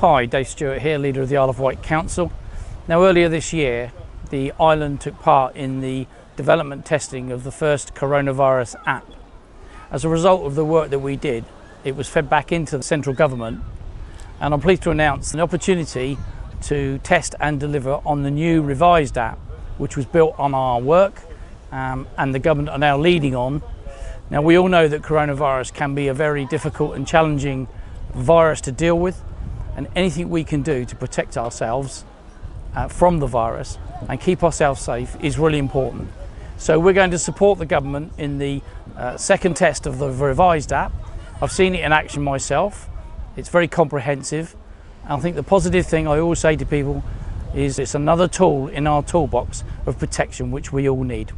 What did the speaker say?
Hi, Dave Stewart here, leader of the Isle of Wight Council. Now, earlier this year, the island took part in the development testing of the first coronavirus app. As a result of the work that we did, it was fed back into the central government, and I'm pleased to announce an opportunity to test and deliver on the new revised app, which was built on our work um, and the government are now leading on. Now, we all know that coronavirus can be a very difficult and challenging virus to deal with and anything we can do to protect ourselves uh, from the virus and keep ourselves safe is really important. So we're going to support the government in the uh, second test of the revised app. I've seen it in action myself. It's very comprehensive. And I think the positive thing I always say to people is it's another tool in our toolbox of protection which we all need.